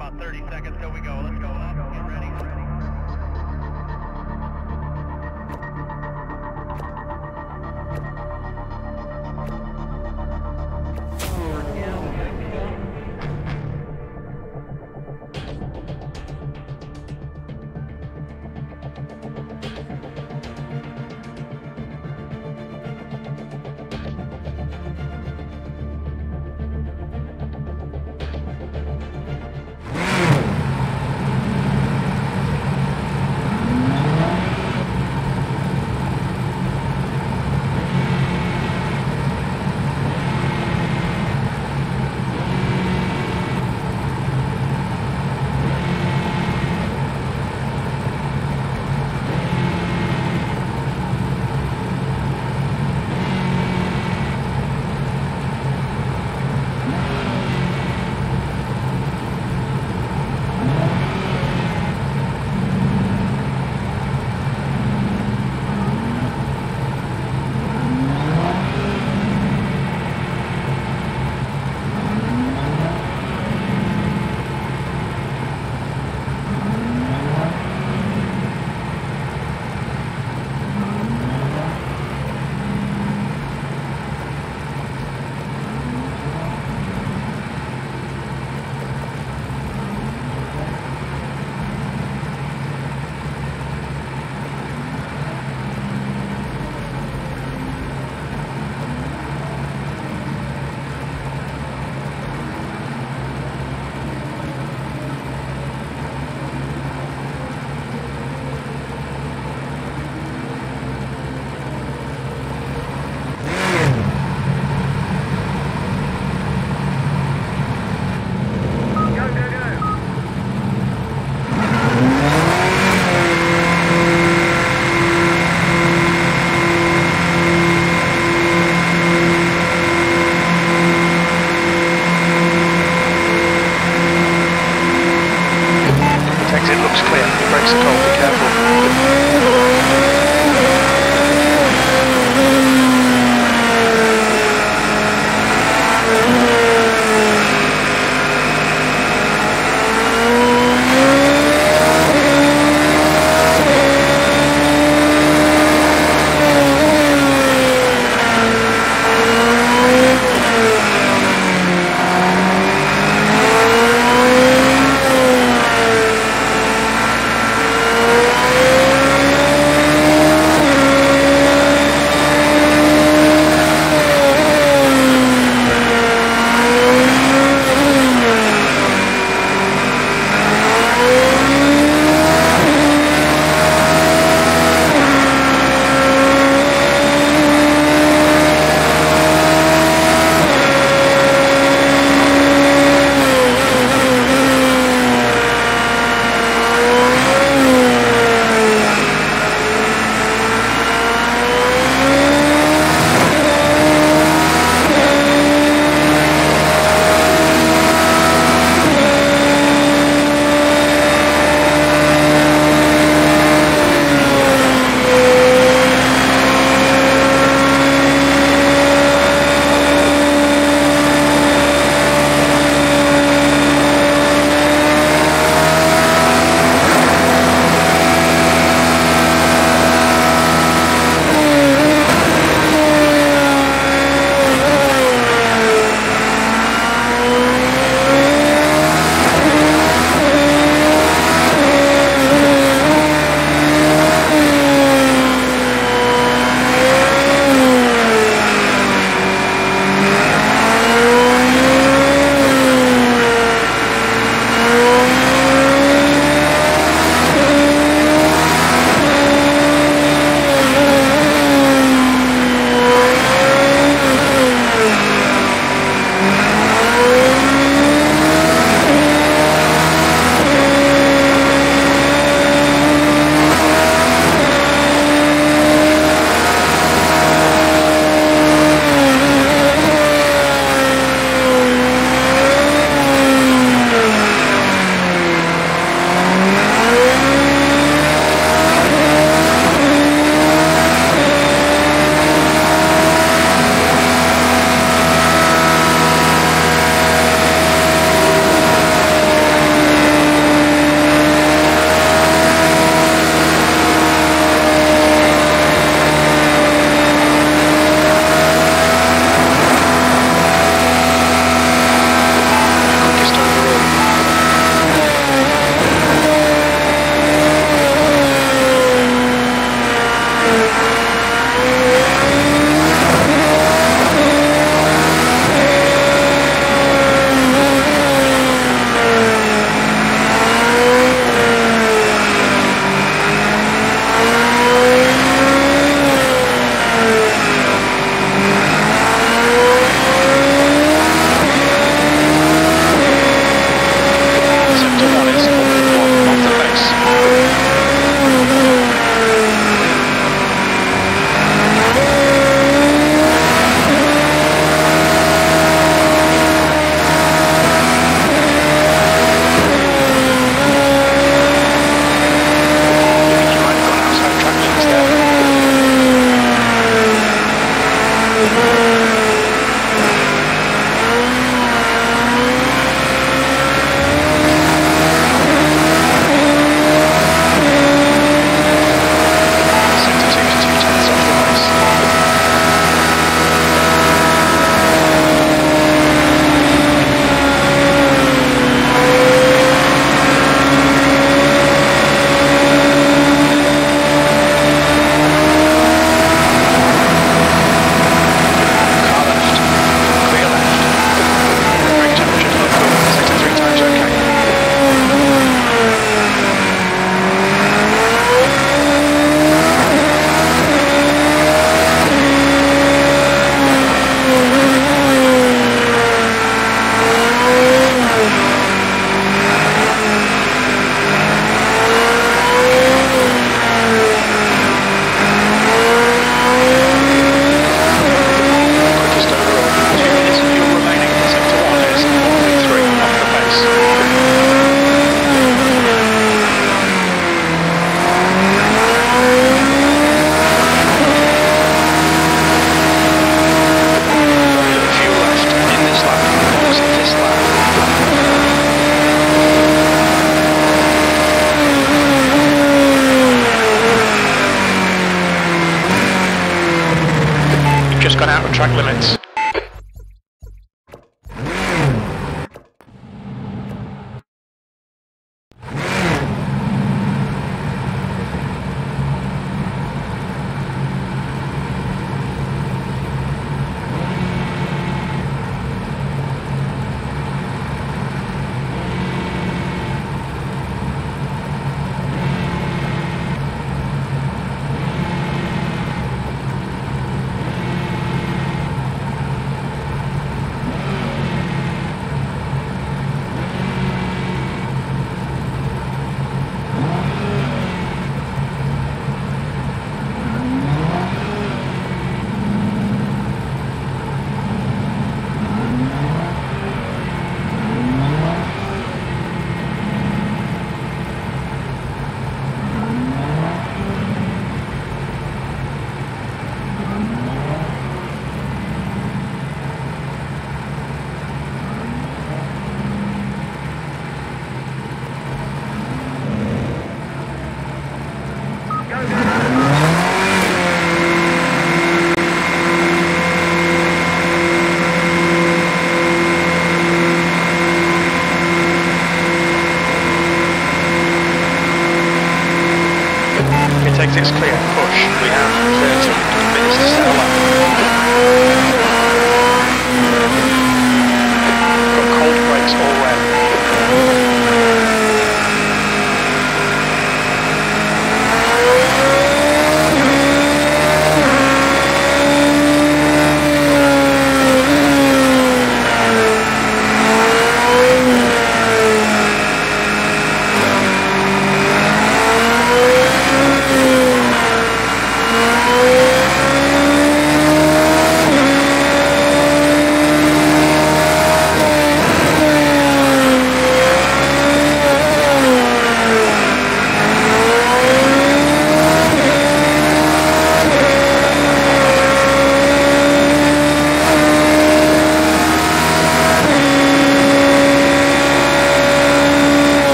About 30 seconds till we go. Let's go up. Get ready.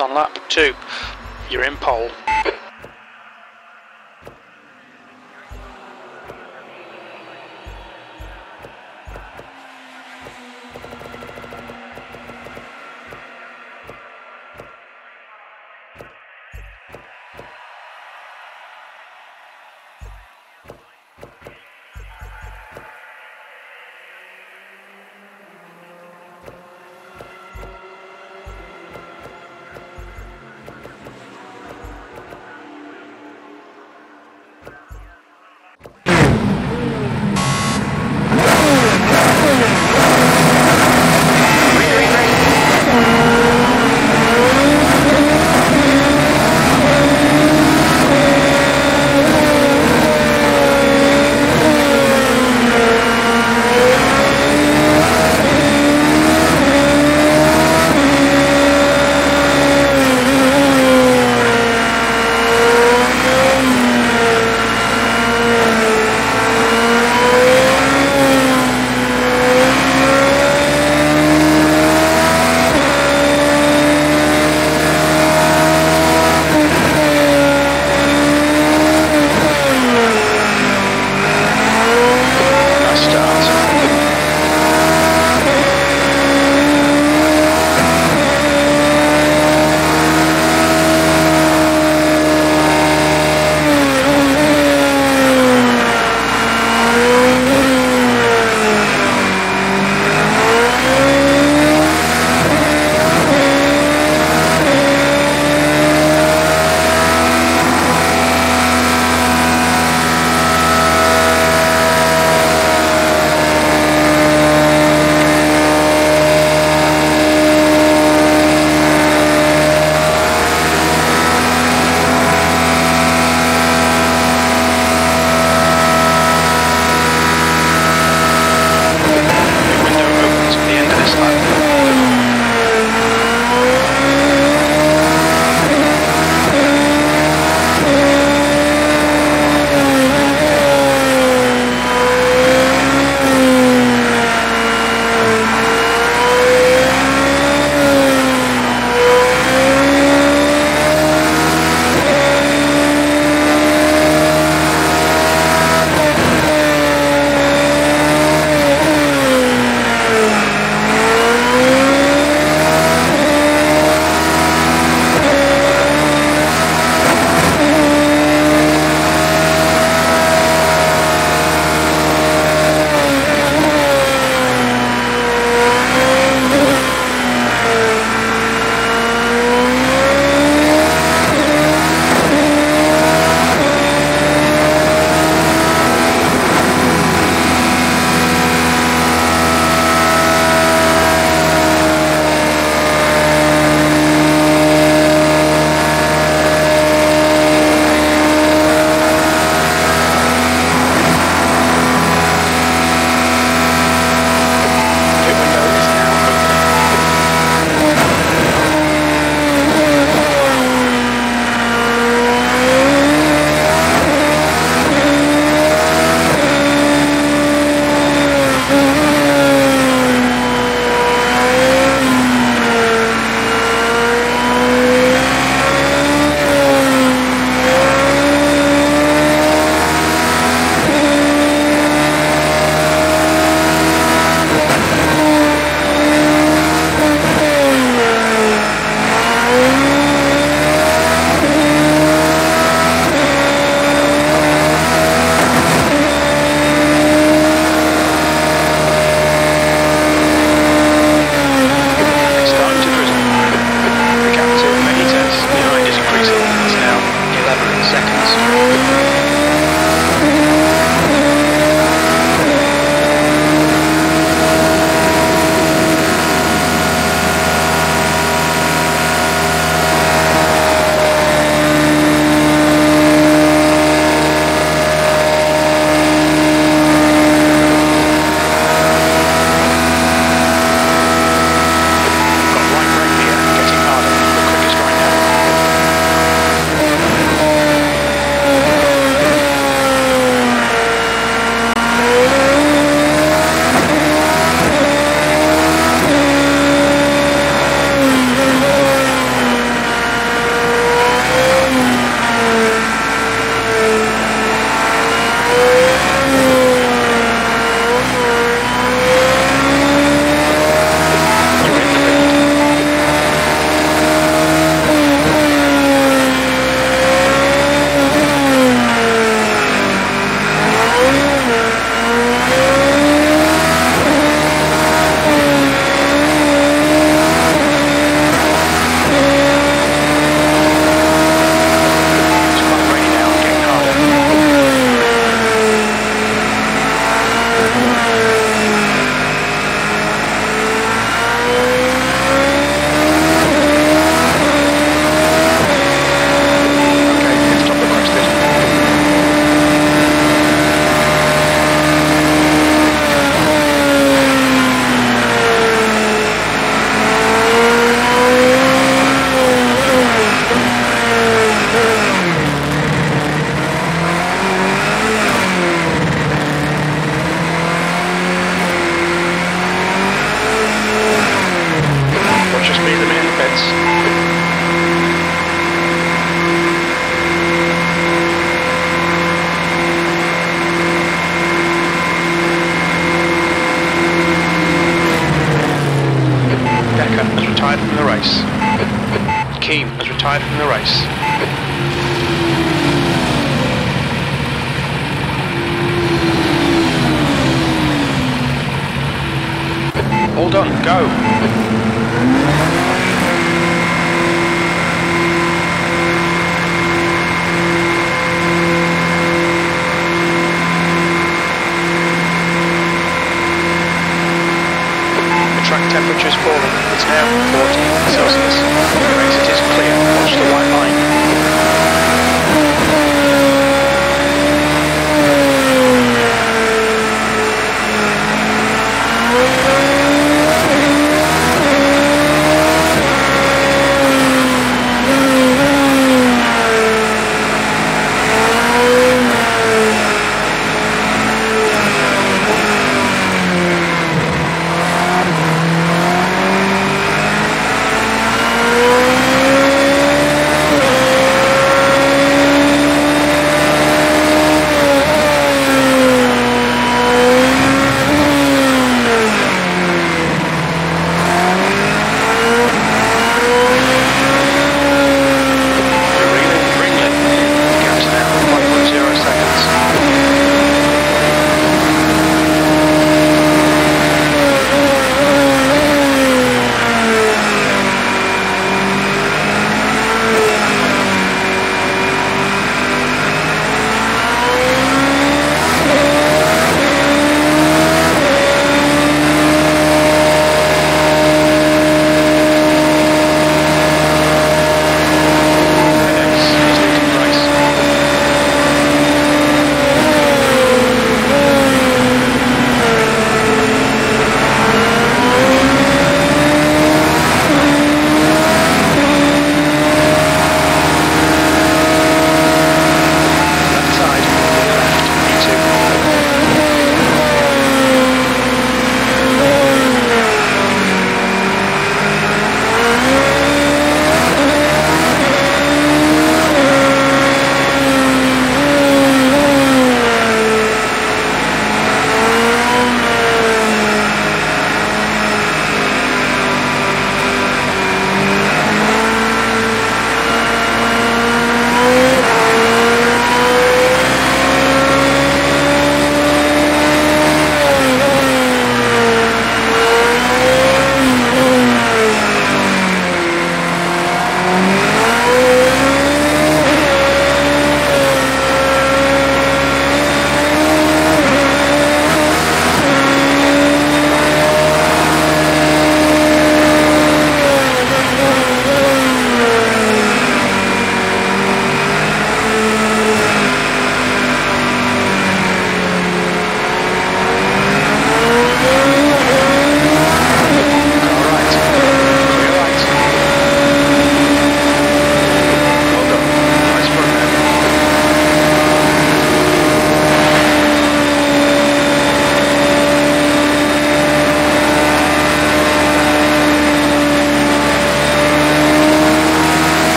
On lap 2. You're in pole.